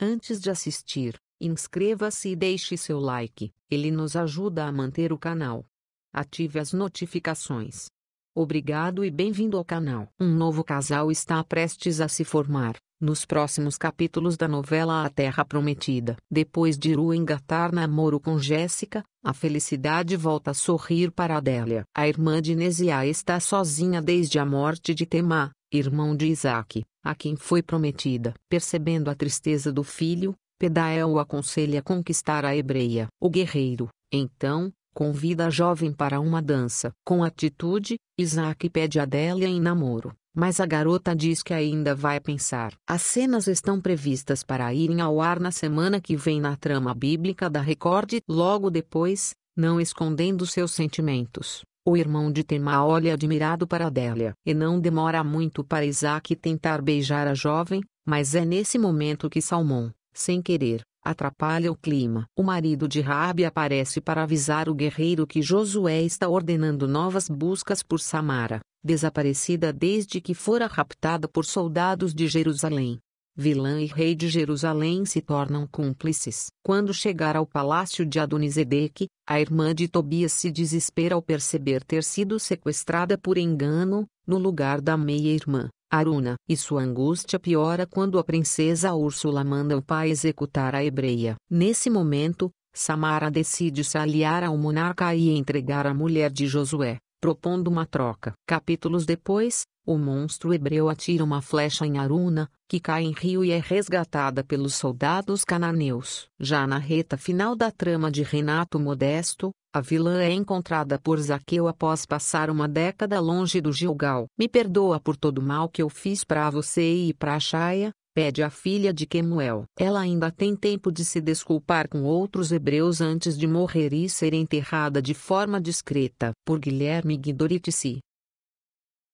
Antes de assistir, inscreva-se e deixe seu like, ele nos ajuda a manter o canal. Ative as notificações. Obrigado e bem-vindo ao canal. Um novo casal está prestes a se formar, nos próximos capítulos da novela A Terra Prometida. Depois de Ru engatar namoro com Jéssica, a felicidade volta a sorrir para Adélia. A irmã de Nesia está sozinha desde a morte de Temá, irmão de Isaac, a quem foi prometida. Percebendo a tristeza do filho, Pedael o aconselha a conquistar a hebreia. O guerreiro, então, convida a jovem para uma dança. Com atitude, Isaac pede Adélia em namoro, mas a garota diz que ainda vai pensar. As cenas estão previstas para irem ao ar na semana que vem na trama bíblica da Record. Logo depois, não escondendo seus sentimentos, o irmão de Temá olha admirado para Adélia. E não demora muito para Isaac tentar beijar a jovem, mas é nesse momento que Salmão, sem querer, atrapalha o clima. O marido de Rabi aparece para avisar o guerreiro que Josué está ordenando novas buscas por Samara, desaparecida desde que fora raptada por soldados de Jerusalém vilã e rei de Jerusalém se tornam cúmplices. Quando chegar ao palácio de Adonizedeque, a irmã de Tobias se desespera ao perceber ter sido sequestrada por engano, no lugar da meia-irmã, Aruna. E sua angústia piora quando a princesa Úrsula manda o pai executar a hebreia. Nesse momento, Samara decide se aliar ao monarca e entregar a mulher de Josué, propondo uma troca. Capítulos depois, o monstro hebreu atira uma flecha em Aruna, que cai em rio e é resgatada pelos soldados cananeus. Já na reta final da trama de Renato Modesto, a vilã é encontrada por Zaqueu após passar uma década longe do Gilgal. Me perdoa por todo o mal que eu fiz para você e para a Shaya, pede a filha de Kemuel. Ela ainda tem tempo de se desculpar com outros hebreus antes de morrer e ser enterrada de forma discreta por Guilherme Guidorici.